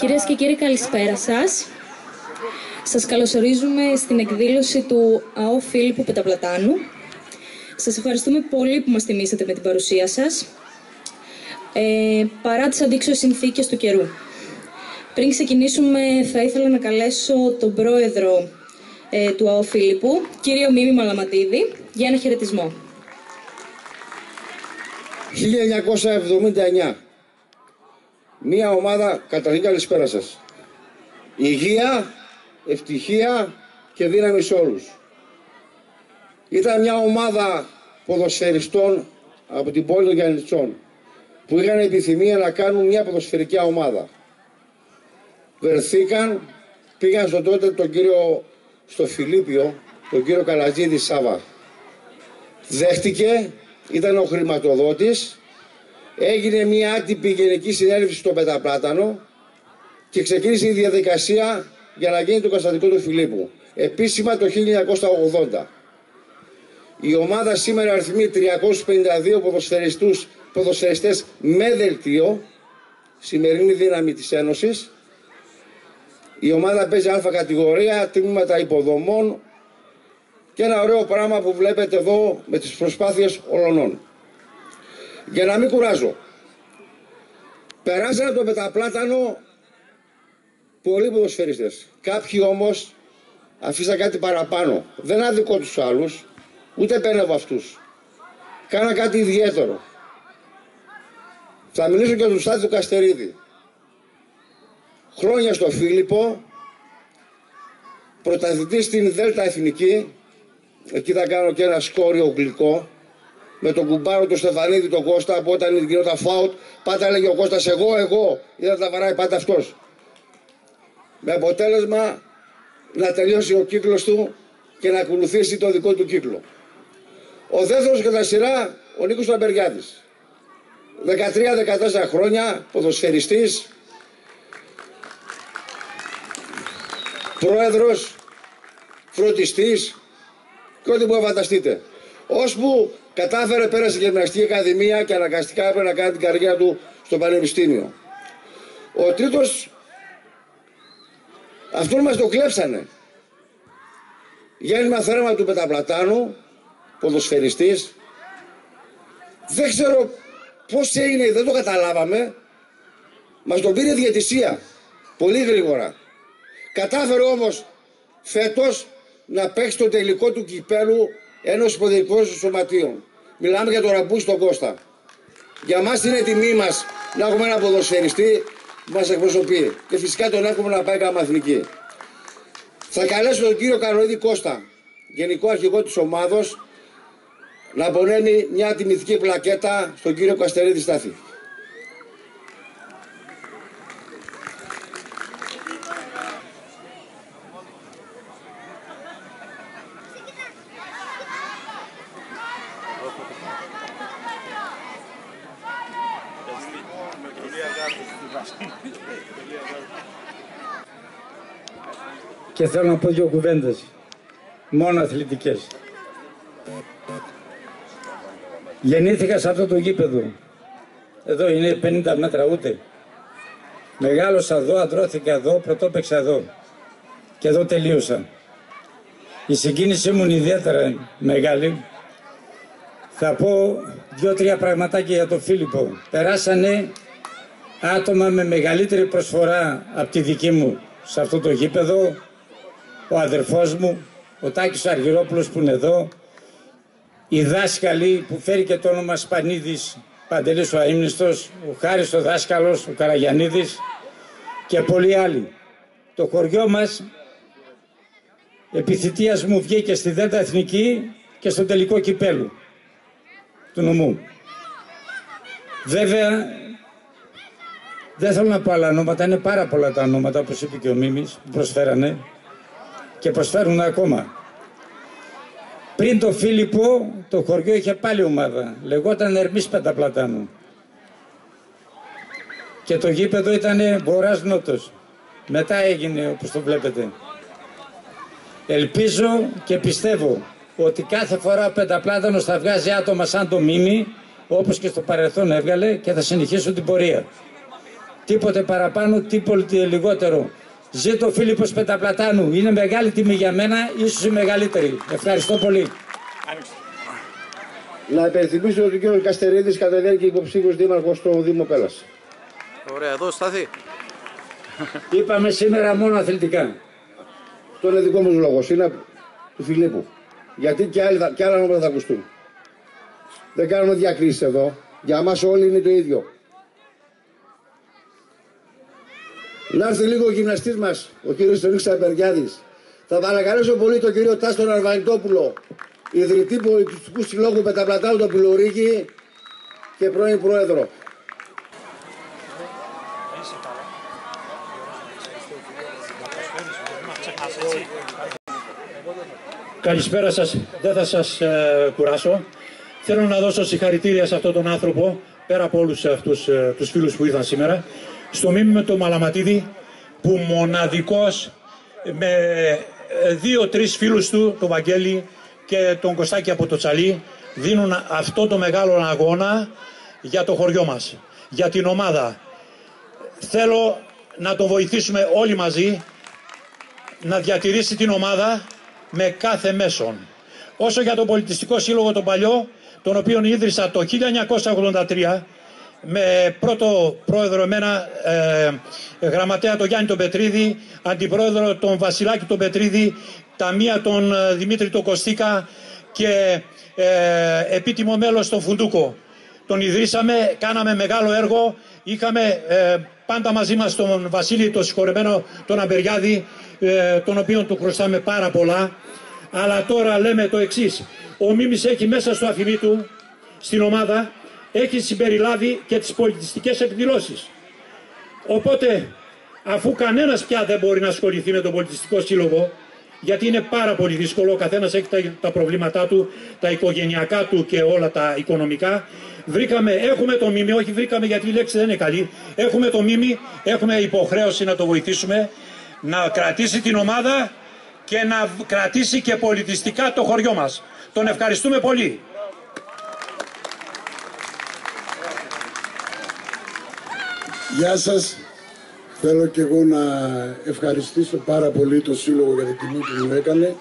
Κυρίες και κύριοι, καλησπέρα σας. Σας καλωσορίζουμε στην εκδήλωση του ΑΟ Φίλιππου Πεταπλατάνου. Σας ευχαριστούμε πολύ που μας τιμήσατε με την παρουσία σας, ε, παρά τις αντίξωες συνθήκες του καιρού. Πριν ξεκινήσουμε, θα ήθελα να καλέσω τον πρόεδρο ε, του ΑΟ Φίλιππου, κύριο Μίμη Μαλαματίδη, για ένα χαιρετισμό. 1979. Μία ομάδα, καταρχήν καλησπέρα σας. Υγεία, ευτυχία και δύναμη σε όλους. Ήταν μια ομάδα ποδοσφαιριστών από την πόλη των Γιάννητσών που είχαν επιθυμία να κάνουν μια ποδοσφαιρική ομάδα. Βερθήκαν, πήγαν στον τότε τον κύριο στο Φιλίππιο, τον κύριο Καλατζίδη Σάβα. Δέχτηκε, ήταν ο χρηματοδότης, έγινε μια άτυπη γενική συνέλευση στο Πεταπλάτανο και ξεκίνησε η διαδικασία για να γίνει το καταστατικό του Φιλίππου. Επίσημα το 1980. Η ομάδα σήμερα αριθμεί 352 ποδοσφαιριστούς, ποδοσφαιριστές με δελτίο, σημερινή δύναμη της Ένωσης. Η ομάδα παίζει α κατηγορία, τμήματα υποδομών και ένα ωραίο πράγμα που βλέπετε εδώ με τις προσπάθειες ολονών. Για να μην κουράζω. Περάσανε το μεταπλάτανο πολλοί ποδοσφαιριστές. Κάποιοι όμως αφήσαν κάτι παραπάνω. Δεν άδικο τους άλλους, ούτε πένευω αυτούς. Κάνα κάτι ιδιαίτερο. Θα μιλήσω για τον Στάθη του Καστερίδη. Χρόνια στο Φίλιππο, πρωταθλητής στην Δέλτα Εθνική, εκεί θα κάνω και ένα σκόριο γλυκό, με τον κουμπάρο του Στεφανίδη τον Κώστα που όταν γινόταν φάουτ πάντα έλεγε ο Κώστας εγώ, εγώ, είδα τα βαράει πάντα αυτός με αποτέλεσμα να τελειώσει ο κύκλος του και να ακολουθήσει το δικό του κύκλο. Ο δεύτερος κατά σειρά, ο Νίκος Λαμπεριάδης. 13-14 χρόνια, ποδοσφαιριστής, πρόεδρος, φροντιστής και ό,τι που φανταστείτε. Ώσπου κατάφερε, πέρασε γυμναστική ακαδημία και αναγκαστικά έπρεπε να κάνει την καριέρα του στο πανεπιστήμιο. Ο τρίτος Αυτόν μας το κλέψανε. Γέννημα θέρμα του Πεταπλατάνου, ποδοσφαιριστής. Δεν ξέρω πώς έγινε, δεν το καταλάβαμε. Μας τον πήρε διαιτησία. Πολύ γρήγορα. Κατάφερε όμως φέτος να παίξει το τελικό του κυπέλου ενός ποδηλικών σωματείων. Μιλάμε για τον Ραμπού στον Κώστα. Για μας είναι τιμή μας να έχουμε ένα ποδοσφαιριστή που μας εκπροσωπεί. Και φυσικά τον έχουμε να πάει κάμα εθνική. Θα καλέσω τον κύριο Καροίδη Κώστα, γενικό αρχηγό της ομάδος, να απονέμει μια τιμηθική πλακέτα στον κύριο Καστερίδη Στάθη. Και θέλω να πω δύο κουβέντες, μόνο αθλητικές. Γεννήθηκα σε αυτό το γήπεδο. Εδώ είναι 50 μέτρα ούτε. Μεγάλωσα εδώ, αντρώθηκα εδώ, πρωτόπαιξα εδώ. Και εδώ τελείωσα. Η συγκίνησή μου είναι ιδιαίτερα μεγάλη. Θα πω δύο-τρία πραγματάκια για τον Φίλιππο. Περάσανε άτομα με μεγαλύτερη προσφορά από τη δική μου σε αυτό το γήπεδο ο αδερφός μου, ο Τάκης Αργυρόπουλος που είναι εδώ, οι δάσκαλοι που φέρει και το όνομα Σπανίδης Παντελής ο Αείμνηστος, ο Χάρης ο δάσκαλος, ο Καραγιαννίδης και πολλοί άλλοι. Το χωριό μας επιθυτίας μου βγήκε στη Δέλτα Εθνική και στο τελικό κυπέλου του νομού. Βέβαια, δεν θέλω να πω άλλα ονόματα, είναι πάρα πολλά τα ονόματα, όπως είπε και ο Μίμης, που προσφέρανε και προσφέρουν ακόμα. Πριν το Φίλιππο το χωριό είχε πάλι ομάδα, λεγόταν Ερμής Πενταπλατάνου. Και το γήπεδο ήταν βορράς νότος. Μετά έγινε όπως το βλέπετε. Ελπίζω και πιστεύω ότι κάθε φορά ο Πενταπλάτανος θα βγάζει άτομα σαν το Μίμη, όπως και στο παρελθόν έβγαλε και θα συνεχίσουν την πορεία. Τίποτε παραπάνω, τίποτε λιγότερο. Ζήτω ο Φίλιππος Πεταπλατάνου. Είναι μεγάλη τιμή για μένα, ίσως η μεγαλύτερη. Ευχαριστώ πολύ. Να υπενθυμίσω ότι ο κ. Καστερίδης κατεβαίνει και υποψήφιος δήμαρχος στο Δήμο Πέλας. Ωραία, εδώ στάθη. Είπαμε σήμερα μόνο αθλητικά. Αυτό είναι δικό μου λόγος, είναι του Φιλίππου. Γιατί και, άλλοι, θα- και άλλα νόματα θα ακουστούν. Δεν κάνουμε διακρίσεις εδώ. Για μας όλοι είναι το ίδιο. Να έρθει λίγο ο γυμναστής μας, ο κύριος Τονίξ Ταμπεριάδης. Θα παρακαλέσω πολύ τον κύριο Τάστον Αρβανιτόπουλο, ιδρυτή πολιτιστικού συλλόγου Πεταπλατάου το Πιλωρίκη και πρώην πρόεδρο. Καλησπέρα σας, δεν θα σας ε, κουράσω. Θέλω να δώσω συγχαρητήρια σε αυτόν τον άνθρωπο, πέρα από όλους αυτούς ε, τους φίλους που ήρθαν σήμερα, στο μήνυμα του Μαλαματίδη, που μοναδικός με ε, δύο-τρεις φίλους του, τον Βαγγέλη και τον Κωστάκη από το Τσαλί, δίνουν αυτό το μεγάλο αγώνα για το χωριό μας, για την ομάδα. Θέλω να τον βοηθήσουμε όλοι μαζί να διατηρήσει την ομάδα με κάθε μέσον. Όσο για τον πολιτιστικό σύλλογο τον παλιό, τον οποίο ίδρυσα το 1983 με πρώτο πρόεδρο εμένα ε, γραμματέα τον Γιάννη τον Πετρίδη, αντιπρόεδρο τον Βασιλάκη τον Πετρίδη, ταμεία τον ε, Δημήτρη τον Κωστίκα και ε, επίτιμο μέλος τον Φουντούκο. Τον ιδρύσαμε, κάναμε μεγάλο έργο, είχαμε ε, πάντα μαζί μας τον Βασίλη τον συγχωρεμένο τον Αμπεριάδη, ε, τον οποίο του χρωστάμε πάρα πολλά. Αλλά τώρα λέμε το εξής, ο Μίμης έχει μέσα στο αφημί του, στην ομάδα, έχει συμπεριλάβει και τις πολιτιστικές εκδηλώσεις. Οπότε, αφού κανένας πια δεν μπορεί να ασχοληθεί με τον πολιτιστικό σύλλογο, γιατί είναι πάρα πολύ δύσκολο, ο καθένας έχει τα, τα προβλήματά του, τα οικογενειακά του και όλα τα οικονομικά, βρήκαμε, έχουμε το μίμη, όχι βρήκαμε γιατί η λέξη δεν είναι καλή, έχουμε το μίμη, έχουμε υποχρέωση να το βοηθήσουμε, να κρατήσει την ομάδα και να κρατήσει και πολιτιστικά το χωριό μας. Τον ευχαριστούμε πολύ. Γεια σας. Θέλω και εγώ να ευχαριστήσω πάρα πολύ το Σύλλογο για την τιμή που μου έκανε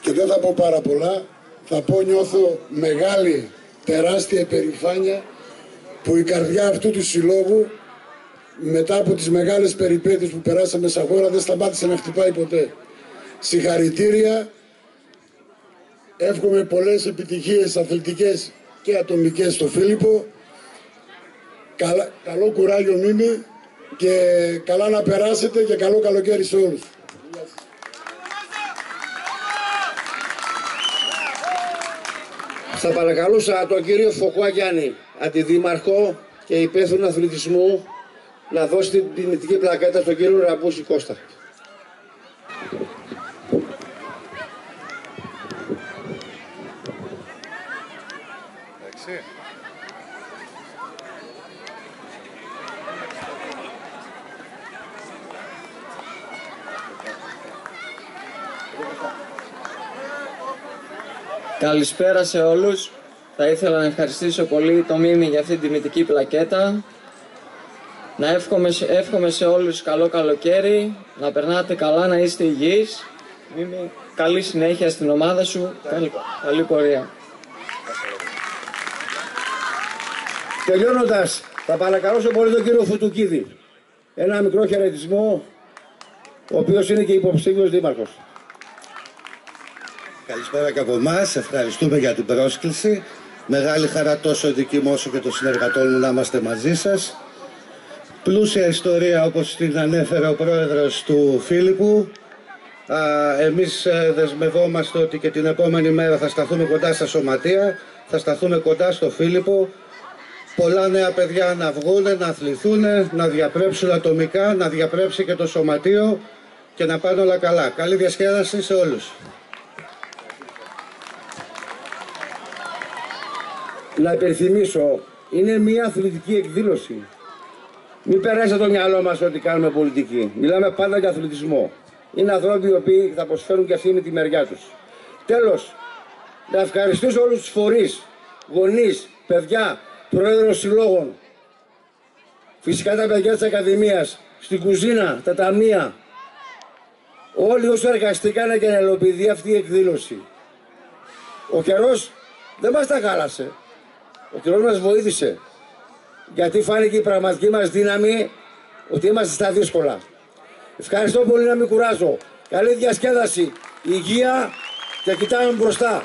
και δεν θα πω πάρα πολλά. Θα πω νιώθω μεγάλη, τεράστια υπερηφάνεια που η καρδιά αυτού του Συλλόγου μετά από τις μεγάλες περιπέτειες που περάσαμε σαν χώρα δεν σταμάτησε να χτυπάει ποτέ. Συγχαρητήρια. Εύχομαι πολλές επιτυχίες αθλητικές και ατομικές στο Φίλιππο. Καλά, καλό κουράγιο Μίμη και καλά να περάσετε και καλό καλοκαίρι σε όλους. Θα παρακαλούσα τον κύριο Φωκουά Γιάννη, αντιδήμαρχο και υπεύθυνο αθλητισμού, να δώσει την τιμητική πλακέτα στον κύριο Ραμπούση Κώστα. Καλησπέρα σε όλους. Θα ήθελα να ευχαριστήσω πολύ το Μίμη για αυτή την τιμητική πλακέτα. Να εύχομαι, σε- εύχομαι σε όλους καλό καλοκαίρι, να περνάτε καλά, να είστε υγιείς. Μίμη, καλή συνέχεια στην ομάδα σου, καλή, καλή πορεία. Τελειώνοντας, θα παρακαλώσω πολύ τον κύριο Φουτουκίδη. Ένα μικρό χαιρετισμό, ο οποίος είναι και υποψήφιος δήμαρχος. Καλησπέρα και από εμάς. Ευχαριστούμε για την πρόσκληση. Μεγάλη χαρά τόσο δική μου όσο και των συνεργατών μου να είμαστε μαζί σας. Πλούσια ιστορία όπως την ανέφερε ο πρόεδρος του Φίλιππου. Α, εμείς ε, δεσμευόμαστε ότι και την επόμενη μέρα θα σταθούμε κοντά στα σωματεία, θα σταθούμε κοντά στο Φίλιππο. Πολλά νέα παιδιά να βγουν, να αθληθούν, να διαπρέψουν ατομικά, να διαπρέψει και το σωματείο και να πάνε όλα καλά. Καλή διασκέδαση σε όλους. Να υπενθυμίσω, είναι μια αθλητική εκδήλωση. Μην περάσει το μυαλό μας ότι κάνουμε πολιτική. Μιλάμε πάντα για αθλητισμό. Είναι ανθρώποι οι οποίοι θα προσφέρουν και αυτοί με τη μεριά τους. Τέλος, να ευχαριστήσω όλους τους φορείς, γονείς, παιδιά, πρόεδρων συλλόγων Φυσικά τα παιδιά της Ακαδημίας, στην κουζίνα, τα ταμεία. Όλοι όσοι εργαστήκανε και να αυτή η εκδήλωση. Ο καιρός δεν μας τα χάλασε. Ο καιρός μας βοήθησε. Γιατί φάνηκε η πραγματική μας δύναμη ότι είμαστε στα δύσκολα. Ευχαριστώ πολύ να μην κουράζω. Καλή διασκέδαση, υγεία και κοιτάμε μπροστά.